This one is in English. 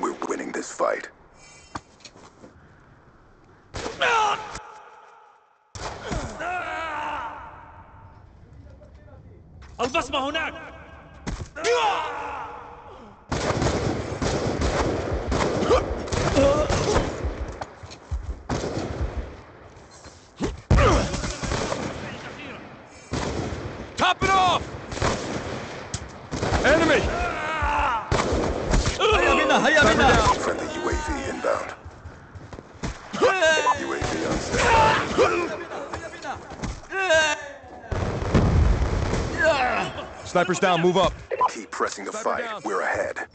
We're winning this fight. البصمة هناك Top it off! Enemy! Hayamina, Friendly UAV inbound. UAV on. Snipers down, move up. Keep pressing the fight. We're ahead.